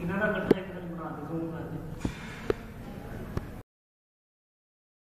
ਇਹਨਾਂ ਦਾ ਇਕੱਠਾ ਇੱਕ ਦਿਨ ਬਣਾ ਕੇ ਤੁਹਾਨੂੰ ਕਰਦੇ